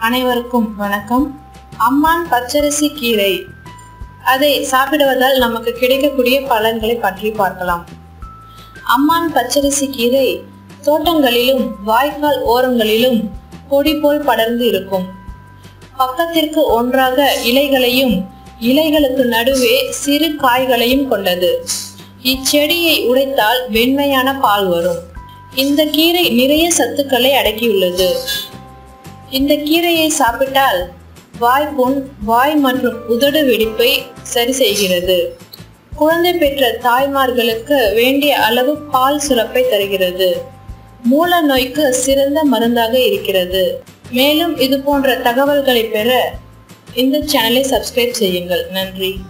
அனைவருக்கும் வணக்கம். அம்மான் பச்சரிசி கீரை. அதை சாப்பிடுவதால் நமக்கு கிடைக்கக்கூடிய பலன்களை பற்றி பார்க்கலாம். அம்மான் பச்சரிசி கீரை தோட்டங்களிலும் வாய்க்கால் ஓரங்களிலும் கொடி போல் படர்ந்து இருக்கும். பக்கத்திற்கு ஒன்றாக இலைகளையும் இலைகளுக்கு நடுவே சிறு காய்களையும் கொண்டது. இச்செடியை உடைத்தால் வெண்மையான பால் வரும். இந்த கீரை நிறைய சத்துக்களை அடக்கியுள்ளது. இந்த கீரையை சாப்பிட்டால் வாய் புண் வாய் மற்றும் உதடு வெடிப்பை சரி செய்கிறது. குழந்தை பெற்ற தாய்மார்களுக்கு வேண்டிய அளவு பால் சுரப்பை தருகிறது. மூல நோய்க்கு சிறந்த மருந்தாக இருக்கிறது. மேலும் இது போன்ற தகவல்களை பெற இந்த சேனலை சப்ஸ்கிரைப் செய்யுங்கள். நன்றி.